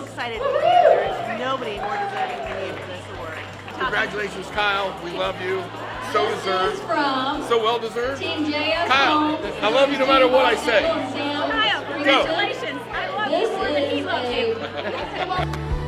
so excited to be here. There is nobody more deserving than you for this award. Congratulations, Kyle. We love you. So deserved. So well deserved. Kyle, I love you no matter what I say. Kyle, congratulations. I love you more than he loves you.